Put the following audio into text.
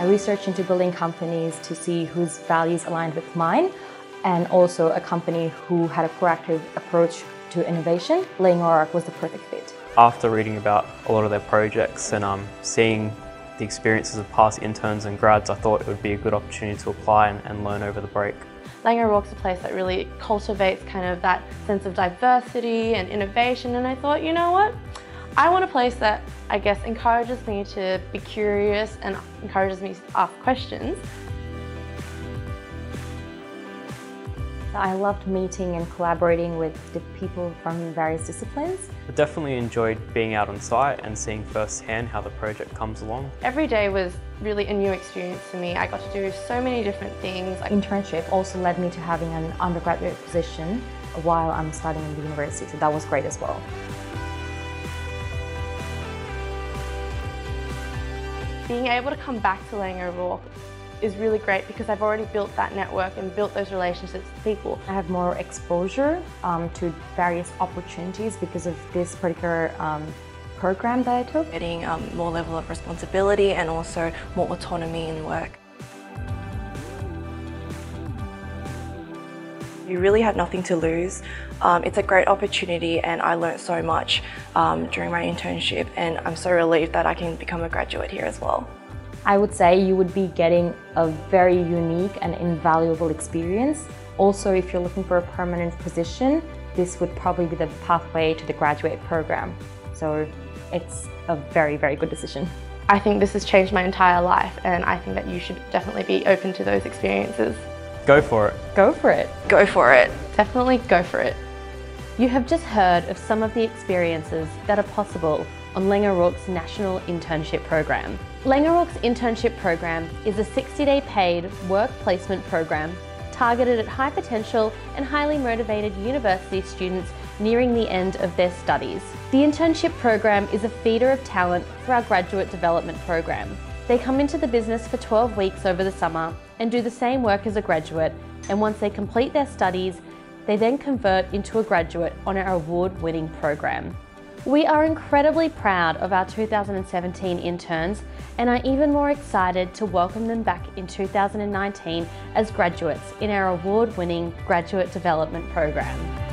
I researched into building companies to see whose values aligned with mine and also a company who had a proactive approach to innovation. Laing O'Rourke was the perfect fit. After reading about a lot of their projects and um, seeing the experiences of past interns and grads, I thought it would be a good opportunity to apply and, and learn over the break. Laing O'Rourke's a place that really cultivates kind of that sense of diversity and innovation and I thought, you know what? I want a place that I guess encourages me to be curious and encourages me to ask questions. I loved meeting and collaborating with the people from various disciplines. I definitely enjoyed being out on site and seeing firsthand how the project comes along. Every day was really a new experience for me. I got to do so many different things. Internship also led me to having an undergraduate position while I'm studying in the university, so that was great as well. Being able to come back to Laing O'Rourke is really great because I've already built that network and built those relationships with people. I have more exposure um, to various opportunities because of this particular um, program that I took. Getting um, more level of responsibility and also more autonomy in work. You really have nothing to lose. Um, it's a great opportunity and I learnt so much um, during my internship and I'm so relieved that I can become a graduate here as well. I would say you would be getting a very unique and invaluable experience. Also, if you're looking for a permanent position, this would probably be the pathway to the graduate program. So it's a very, very good decision. I think this has changed my entire life and I think that you should definitely be open to those experiences. Go for it. Go for it. Go for it. Definitely go for it. You have just heard of some of the experiences that are possible on Laing O'Rourke's National Internship Program. Laing O'Rourke's internship program is a 60-day paid work placement program targeted at high potential and highly motivated university students nearing the end of their studies. The internship program is a feeder of talent for our graduate development program. They come into the business for 12 weeks over the summer and do the same work as a graduate and once they complete their studies, they then convert into a graduate on our award-winning program. We are incredibly proud of our 2017 interns and are even more excited to welcome them back in 2019 as graduates in our award-winning Graduate Development Program.